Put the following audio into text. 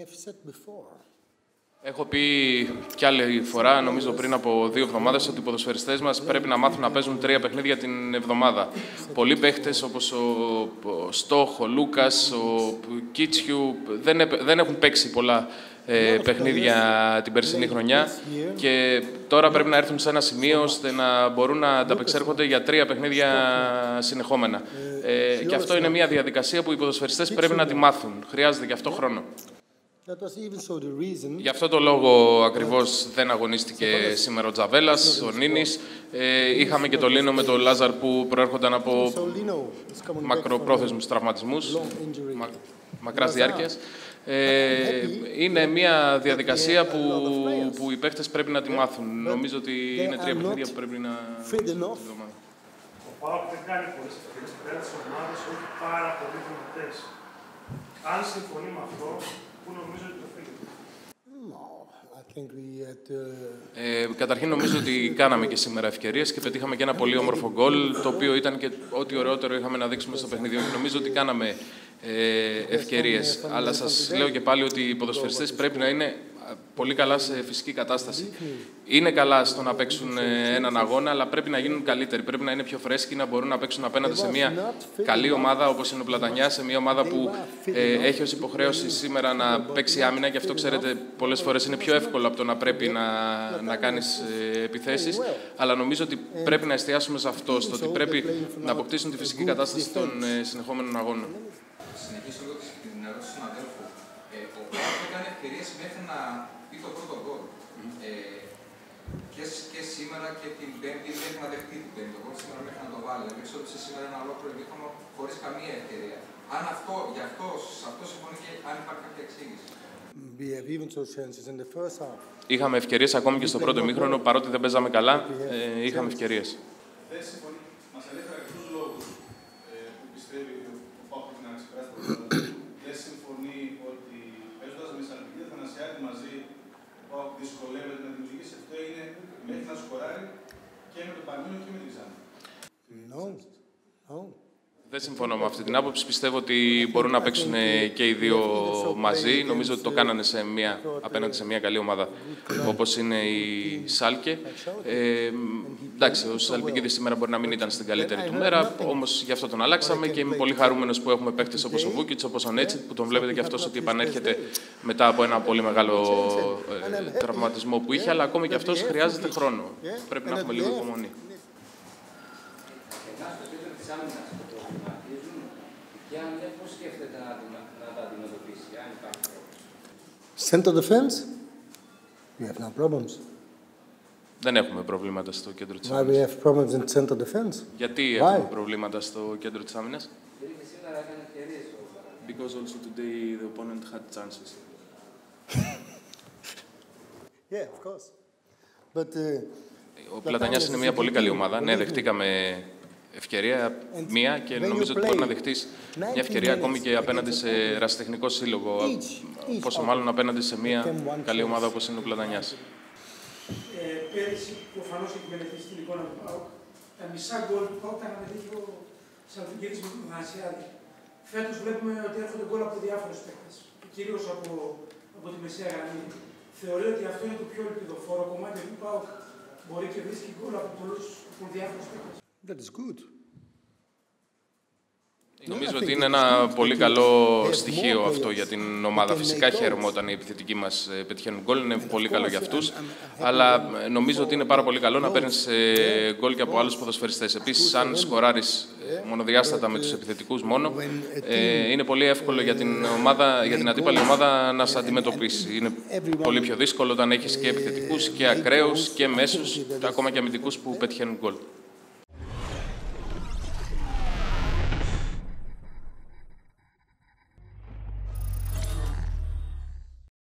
have said before, Έχω πει κι άλλη φορά, νομίζω πριν από δύο εβδομάδες, ότι οι ποδοσφαιριστές μας πρέπει να μάθουν να παίζουν τρία παιχνίδια την εβδομάδα. Πολλοί παίχτες όπως ο, ο Στόχ, ο Λούκας, ο Κίτσιου δεν, επ- δεν έχουν παίξει πολλά ε, παιχνίδια την περσινή χρονιά και τώρα πρέπει να έρθουν σε ένα σημείο ώστε να μπορούν να ανταπεξέρχονται για τρία παιχνίδια συνεχόμενα. Ε, και αυτό είναι μια διαδικασία που οι ποδοσφαιριστές πρέπει να τη μάθουν. Χρειάζεται γι' αυτό χρόνο. Γι' αυτό το λόγο ακριβώς δεν αγωνίστηκε σήμερα ο Τζαβέλας, ο Νίνης. Ε, είχαμε και το Λίνο με τον Λάζαρ που προέρχονταν από so Lino is coming back from μακροπρόθεσμους τραυματισμούς, long injury. μα, μακράς διάρκειας. Ε, είναι μια διαδικασία που, που οι παίχτες πρέπει να τη μάθουν. Νομίζω ότι είναι τρία παιχνίδια που πρέπει να... fit enough. τη βδομάδα. Ο Πάοκ δεν κάνει πολλές ευκαιρίε πέρα τη ομάδα, όχι πάρα πολλοί δυνατέ. Αν συμφωνεί με αυτό, που νομίζω ότι το οφείλει. No, I think we had. Uh, Ε, καταρχήν νομίζω ότι κάναμε και σήμερα ευκαιρίες και πετύχαμε και ένα πολύ όμορφο γκολ, το οποίο ήταν και ό,τι ωραιότερο είχαμε να δείξουμε στο παιχνίδι. Όχι, Νομίζω ότι κάναμε ε, ευκαιρίες. Αλλά σας λέω και πάλι ότι οι ποδοσφαιριστές πρέπει να είναι α, πολύ καλά σε φυσική κατάσταση. Είναι καλά στο να παίξουν ε, έναν αγώνα, αλλά πρέπει να γίνουν καλύτεροι. Πρέπει να είναι πιο φρέσκοι, να μπορούν να παίξουν απέναντι σε μια καλή ομάδα όπως είναι ο Πλατανιάς, σε μια ομάδα που ε, έχει ως υποχρέωση σήμερα να παίξει άμυνα και αυτό ξέρετε πολλές φορές είναι πιο εύκολο από το να πρέπει να, να κάνεις επιθέσεις. Αλλά νομίζω ότι πρέπει να εστιάσουμε σε αυτό, στο ότι πρέπει να αποκτήσουν τη φυσική κατάσταση των ε, συνεχόμενων αγώνων. συνεχίσω λίγο την ερώτηση του συναδέλφου. Ε, ο Πάοκ έκανε ευκαιρίες μέχρι να πει το πρώτο γκολ. Ε, και, σ- και σήμερα και την Πέμπτη μέχρι να δεχτεί την Πέμπτη. Το γκολ σήμερα μέχρι να το βάλει. Δηλαδή, εξόδεψε σήμερα ένα ολόκληρο ημίχρονο χωρίς καμία ευκαιρία. Αν αυτό, γι' αυτό, σε αυτό συμφωνεί και αν υπάρχει κάποια εξήγηση. we have even so chances in the first half. Είχαμε ευκαιρίες ακόμη και στο πρώτο ημίχρονο, παρότι δεν παίζαμε καλά, ε, είχαμε ευκαιρίες. Δεν συμφωνεί. Μας ανέφερε αρκετού λόγου που πιστεύει ότι ο Πάοκ πρέπει να ξεπεράσει το πρόβλημα. Δεν συμφωνεί ότι παίζοντα με Σαλπική και Θανασιάτη μαζί, ο Πάοκ δυσκολεύεται να δημιουργήσει. Αυτό είναι μέχρι να σκοράρει και με το Πανίνο και με την Ξάνθη. No, no. Δεν συμφωνώ με αυτή την άποψη. Πιστεύω ότι μπορούν να παίξουν ε, και οι δύο μαζί. Νομίζω ότι το κάνανε σε μια, απέναντι σε μια καλή ομάδα όπως είναι η Σάλκε. Ε, εντάξει, ο Σαλπικίδη σήμερα μπορεί να μην ήταν στην καλύτερη του μέρα, όμως γι' αυτό τον αλλάξαμε και είμαι πολύ χαρούμενος που έχουμε παίχτε όπως ο Βούκιτ, όπως ο Νέτσιτ, που τον βλέπετε και αυτός ότι επανέρχεται μετά από ένα πολύ μεγάλο ε, τραυματισμό που είχε, αλλά ακόμη και αυτός χρειάζεται χρόνο. Πρέπει να έχουμε λίγο υπομονή. Ενώ στο κέντρο της άμυνας το προβληματίζουν και αν δεν πώς σκέφτεται να, την- να τα αντιμετωπίσει, αν υπάρχει τρόπος. Center defense, we have no problems. Δεν έχουμε προβλήματα στο κέντρο της Why we άμυνας. have problems in center defense? Γιατί Why? έχουμε προβλήματα στο κέντρο της άμυνας; Γιατί σήμερα έκανε ευκαιρίες ο Παραγωγός. Because also today the opponent had chances. Yeah, of course. But uh, Ο Πλατανιάς είναι μια πολύ καλή ομάδα. Ναι, δεχτήκαμε ευκαιρία μία και νομίζω ότι μπορεί να δεχτείς μια ευκαιρία ακόμη και απέναντι σε ρασιτεχνικό σύλλογο. Πόσο μάλλον απέναντι σε μια καλή ομάδα όπως είναι ο Πλατανιάς. Ε, πέρυσι, προφανώς έχει μελετήσει την εικόνα του Πάοκ. Τα μισά γκολ του Πάοκ τα αναμετέχει ο Σαλφικίδη με τον Θανασιάδη. Φέτος βλέπουμε ότι έρχονται γκολ από διάφορους παίκτες, κυρίως από, από τη μεσαία γραμμή. Θεωρεί ότι αυτό είναι το πιο ελπιδοφόρο κομμάτι του Πάοκ. Μπορεί και βρίσκει γκολ από πολλούς από διάφορους παίκτες; that is good. Νομίζω ότι είναι ένα πολύ καλό στοιχείο αυτό για την ομάδα. Φυσικά χαίρομαι όταν οι επιθετικοί μα πετυχαίνουν γκολ, είναι πολύ καλό για αυτού. Αλλά ε, νομίζω ότι είναι πάρα πολύ καλό να παίρνει γκολ και από άλλου ποδοσφαιριστέ. Επίση, αν σκοράρει μονοδιάστατα με του επιθετικού μόνο, ε, είναι πολύ εύκολο για την, ομάδα, για την αντίπαλη ομάδα να σε αντιμετωπίσει. Είναι πολύ πιο δύσκολο όταν έχει και επιθετικού και ακραίου και μέσου, ακόμα και αμυντικού που πετυχαίνουν γκολ.